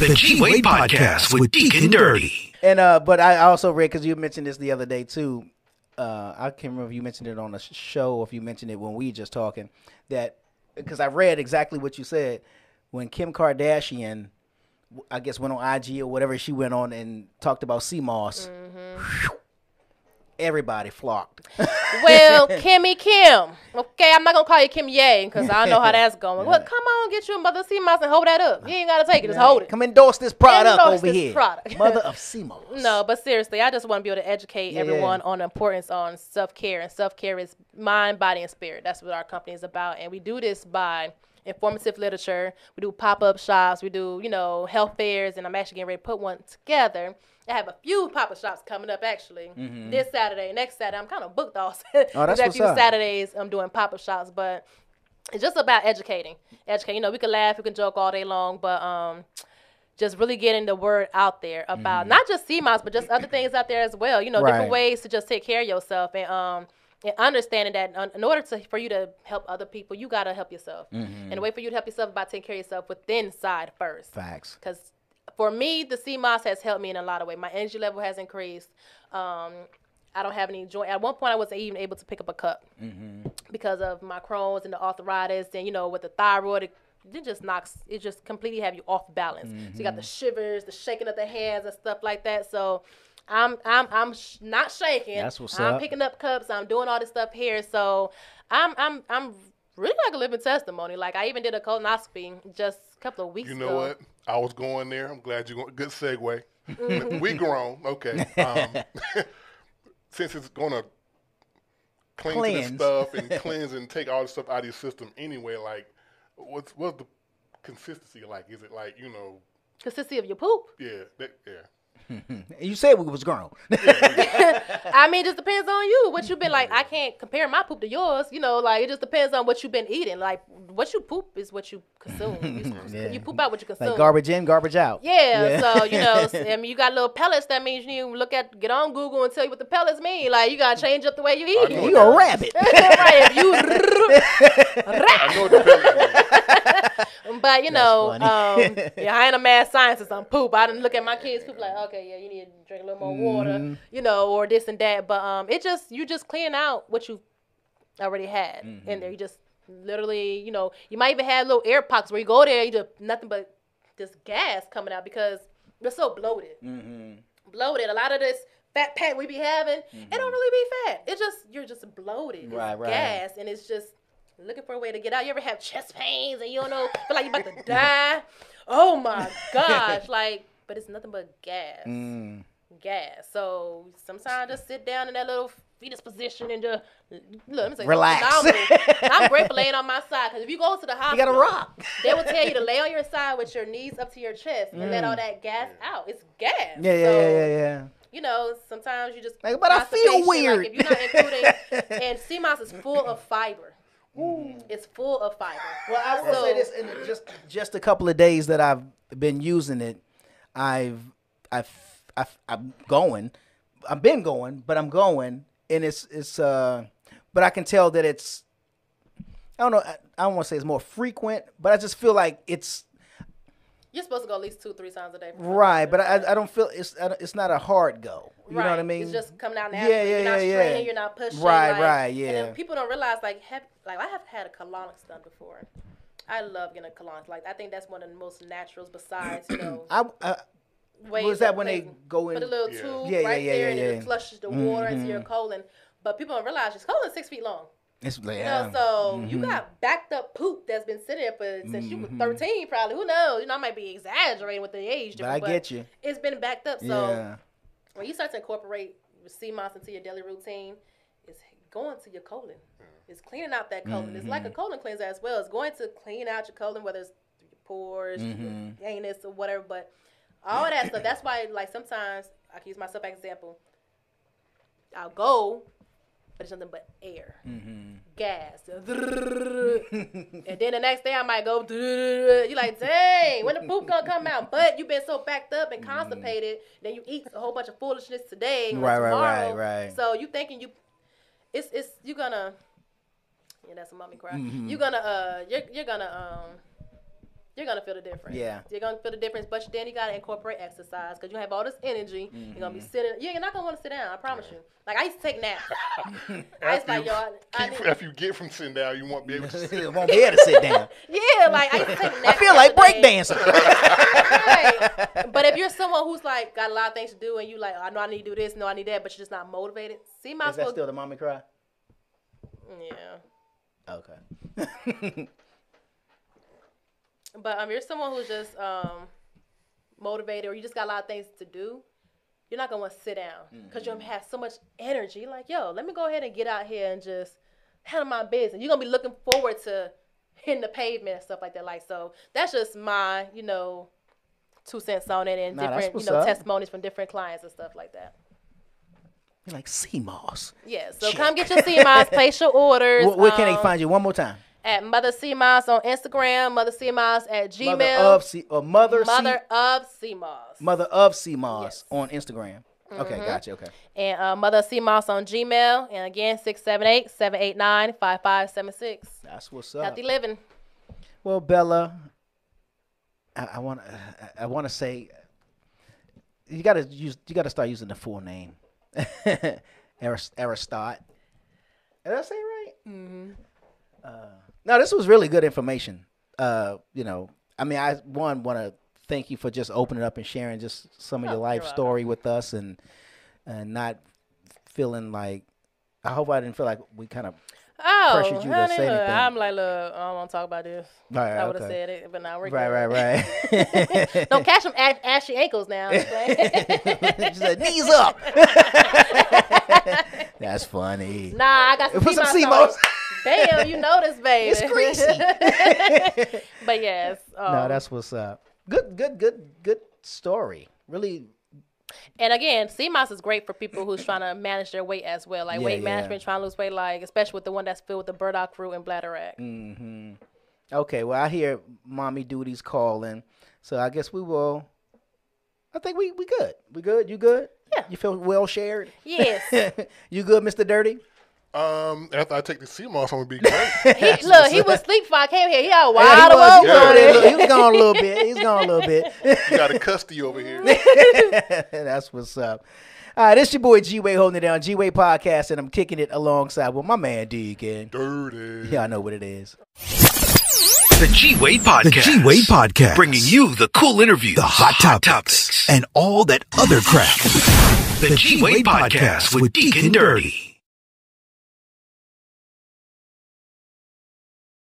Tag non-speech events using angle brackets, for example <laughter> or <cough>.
The G Wade Podcast with Deacon Dirty. And uh, but I also read because you mentioned this the other day too. Uh, I can't remember if you mentioned it on a show or if you mentioned it when we just talking that because I read exactly what you said when Kim Kardashian, I guess went on IG or whatever she went on and talked about sea moss. Mm-hmm. Everybody flocked. <laughs> Well, <laughs> Kimmy Kim. Okay, I'm not gonna call you Kim Ye because I know how <laughs> that's going. Well, come on, get you a mother of Sea Moss and hold that up. You ain't gotta take it, just hold it. Come endorse this product Endorse over this here. product. Mother of Sea Moss. No, but seriously, I just want to be able to educate Yeah. everyone on the importance on self care, and self care is mind, body, and spirit. That's what our company is about, and we do this by informative literature. We do pop up shops. We do you know health fairs, and I'm actually getting ready to put one together. I have a few pop up shops coming up actually this Saturday, next Saturday. I'm kind of booked all. <laughs> Mm-hmm. Oh, that's what's few up. Saturdays I'm doing pop up shops, but it's just about educating. Educate. You know, we can laugh, we can joke all day long, but um, just really getting the word out there about not just sea moss, but just other things out there as well. You know, Mm-hmm. Right. different ways to just take care of yourself and um and understanding that in order to for you to help other people, you gotta help yourself. Mm-hmm. And the way for you to help yourself is by taking care of yourself within side first. Facts. Because for me, the sea moss has helped me in a lot of ways. My energy level has increased. Um, I don't have any joint. At one point, I wasn't even able to pick up a cup because of my Crohn's and the arthritis, and you know, with the thyroid, it, it just knocks. It just completely have you off balance. So you got the shivers, the shaking of the hands, and stuff like that. So. I'm I'm I'm sh- not shaking. That's what's I'm up. picking up cups. I'm doing all this stuff here. So I'm I'm I'm really like a living testimony. Like I even did a colonoscopy just a couple of weeks You ago. know what? I was going there. I'm glad you going. Good segue. Mm-hmm. we grown. Okay. Um, <laughs> since it's gonna cleanse this Cleanse. stuff and <laughs> cleanse and take all the stuff out of your system anyway, like what's what's the consistency like? Is it like you know? Consistency of your poop. Yeah. That, yeah. <laughs> You said we was grown. <laughs> I mean, it just depends on you. What you've been like, I can't compare my poop to yours. You know, like it just depends on what you've been eating. Like what you poop is what you consume. You, <laughs> Yeah. you poop out what you consume. like garbage in, garbage out. Yeah, so you know, I mean, you got little pellets. That means you need to look at, get on Google and tell you what the pellets mean. Like you gotta change up the way you eat. you a rabbit. right? If you, I know the feeling. But you know, um, <laughs> yeah, I ain't a mad scientist I'm poop. I didn't look at my kids' poop like, okay, yeah, you need to drink a little more water, Mm-hmm. you know, or this and that. But um, it just you just clean out what you already had Mm-hmm. in there. You just literally, you know, you might even have little air pockets where you go there, you just nothing but this gas coming out because you're so bloated. Mm-hmm. Bloated. A lot of this fat pat we be having, it don't really be fat. It's just you're just bloated. Right, right. gas, and it's just looking for a way to get out. You ever have chest pains and you don't know, feel like you're about to die? Oh my gosh! <laughs> Like, but it's nothing but gas Mm. gas. So sometimes just sit down in that little fetus position and just look. Let me say Relax. I'm, <laughs> I'm great for laying on my side because if you go to the hospital, You gotta rock. they will tell you to <laughs> lay on your side with your knees up to your chest and let all that gas out. It's gas. Mm. Yeah, yeah, So, yeah, yeah, yeah. You know, sometimes you just Like, but I feel weird. Like if you're not including, and sea moss is full of fiber. It's full of fiber. Well, I will So- say this: in just just a couple of days that I've been using it, I've I've, I've I'm going, I've been going, but I'm going, and it's it's uh, but I can tell that it's I don't know, I, I don't want to say it's more frequent, but I just feel like it's You're supposed to go at least two, three times a day. right, but I I don't feel it's I don't- it's not a hard go. You know what I mean? It's just coming out Yeah, naturally. yeah, you're not yeah, straining, yeah. you're not pushing. Right, like- right, yeah. then people don't realize, like, have, like I have had a colonics done before. I love getting a colonics. Like, I think that's one of the most naturals besides, you know, <clears throat> I, I ways was that when they go in? Put a little Yeah. tube Yeah, yeah, right yeah, there, yeah, and it flushes the water into your Mhm. colon. But people don't realize your colon's six feet long. It's like, You know, so you Mhm. got backed up poop that's been sitting there for since you Mhm. were 13, probably. Who knows? You know, I might be exaggerating with the age but I difference, get you. It's been backed up. So Yeah. when you start to incorporate sea moss into your daily routine, it's going to your colon. It's cleaning out that colon. It's Mm-hmm. like a colon cleanser as well. It's going to clean out your colon, whether it's through your pores, Mhm. your anus, or whatever. But all that stuff. That's why, like sometimes I can use myself as example. I'll go, but it's nothing but air, Mm-hmm. gas, and then the next day I might go. You like, dang, when the poop gonna come out? But you've been so backed up and constipated, then you eat a whole bunch of foolishness today, Right, right, tomorrow. right, right. So you thinking you, it's it's you gonna, yeah, that's a mommy cry. Mm-hmm. You gonna uh, you're you're gonna um. You're gonna feel the difference. Yeah. you're gonna feel the difference. But then you gotta incorporate exercise because you have all this energy. You're gonna Mm-hmm. be sitting. Yeah, you're not gonna want to sit down. I promise you. Like I used to take naps. <laughs> I was After like, you, yo, I, I keep, need, after you get from sitting down, you won't be able to <laughs> sit. It won't be able to sit down. <laughs> yeah, like I used to take naps. I feel like every day. breakdancing. Right. But if you're someone who's like got a lot of things to do and you like, I know I need to do this, no, I need that, but you're just not motivated. See, my Is that still the mommy cry? yeah. Okay. But um, you're someone who's just um, motivated, or you just got a lot of things to do. You're not gonna want to sit down because you're gonna have so much energy. Like, yo, let me go ahead and get out here and just handle my business. You're gonna be looking forward to hitting the pavement and stuff like that. Like, so that's just my, you know, two cents on it and Nah, different, you know, up. testimonies from different clients and stuff like that. You're like sea moss. Yeah, so come get your sea moss, place your <laughs> orders. Where, where can they um, find you? One more time. At Mother Sea Moss on Instagram, Mother Sea Moss at Gmail. Mother of C or mother Mother C, of Sea Moss. mother of Sea Moss Yes. on Instagram. Okay, Mm-hmm. gotcha. Okay. and uh, Mother Sea Moss on Gmail. And again, 678 789 5576. That's what's up. Healthy living. Well, Bella, I, I want I, I want to say you got to use you got to start using the full name, <laughs> Arist- Aristot. Did I say it right? Mm-hmm. Uh, no, this was really good information. Uh, you know, I mean, I one want to thank you for just opening up and sharing just some of your Oh, life you're welcome. story with us, and and not feeling like. I hope I didn't feel like we kind of. Oh, Pressured you to say look, anything. I'm like, look, I don't want to talk about this. Right, I would have okay. said it, but now we're Right, good. right, right. <laughs> Don't catch them ashy ankles now. <laughs> she said, knees up. <laughs> That's funny. nah, I got some Put some sea moss. Damn, you know this, baby. It's greasy. <laughs> but yes. Um, <laughs> no, that's what's up. Good, good, good, good story. Really, And again, sea moss is great for people who's trying to manage their weight as well, like Yeah, weight yeah. management, trying to lose weight, like especially with the one that's filled with the burdock root and bladderwrack. Mm. okay. Well, I hear mommy duties calling, so I guess we will. I think we we good. We good. You good? Yeah. You feel well shared. Yes. <laughs> you good, Mister Dirty? Um, after I take the sea moss, I'm gonna be <laughs> great. he, look, he was asleep before I came here. He all Yeah, wide he, was, he, awake. was there a little- he was gone a little bit. He's gone a little bit. <laughs> you got a custody over here. <laughs> That's what's up. All right, it's your boy G Wade holding it down. G Wade podcast, and I'm kicking it alongside with my man Deacon. Dirty. Yeah, I know what it is. The G Wade Podcast. The G Wade Podcast. Bringing you the cool interviews, the hot topics, and all that other crap. The G Wade Podcast with Deacon Dirty.